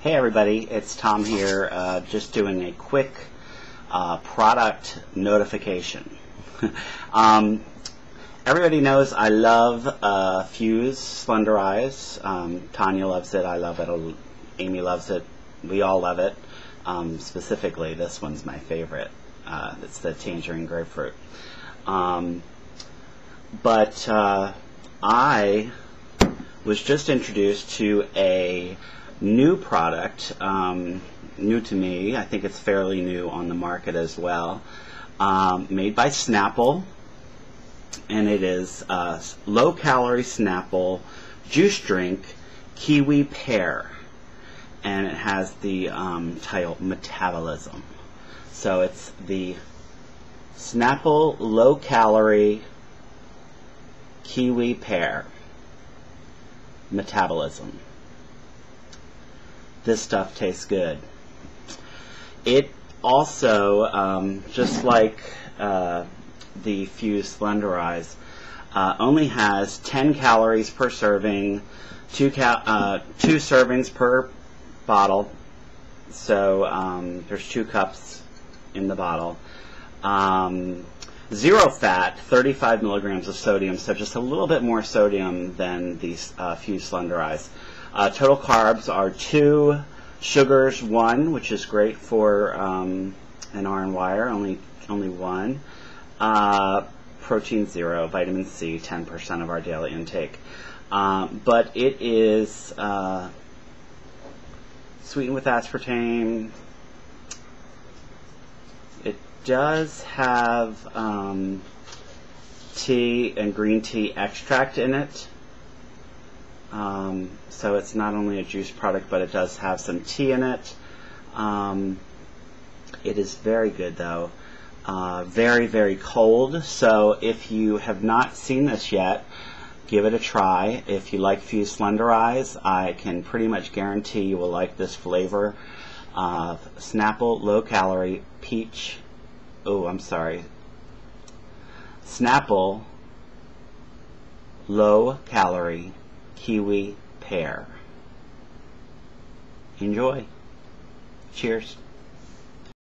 Hey everybody, it's Tom here, uh, just doing a quick uh, product notification. um, everybody knows I love uh, Fuze Slenderize. Um, Tanya loves it, I love it, Amy loves it, we all love it. Um, specifically, this one's my favorite. Uh, it's the Tangerine Grapefruit. Um, but uh, I was just introduced to a new product, um, new to me. I think it's fairly new on the market as well. Um, made by Snapple, and it is a low calorie Snapple juice drink, kiwi pear, and it has the um, title Metabolism. So it's the Snapple low calorie kiwi pear metabolism this stuff tastes good. It also, um, just like uh, the Fuze Slenderize, uh, only has 10 calories per serving, two, uh, two servings per bottle. So um, there's two cups in the bottle. Um, zero fat, 35 milligrams of sodium, so just a little bit more sodium than these uh, Fuze Slenderize. Uh, total carbs are two, sugars one, which is great for um, an iron wire, only only one. Uh, protein zero, vitamin C, 10% of our daily intake. Um, but it is uh, sweetened with aspartame. It does have um, tea and green tea extract in it. Um, so it's not only a juice product, but it does have some tea in it. Um, it is very good though. Uh, very, very cold. So if you have not seen this yet, give it a try. If you like Fuze Slenderize, I can pretty much guarantee you will like this flavor. Uh, Snapple Low Calorie Peach. Oh, I'm sorry. Snapple Low Calorie kiwi pear. Enjoy. Cheers.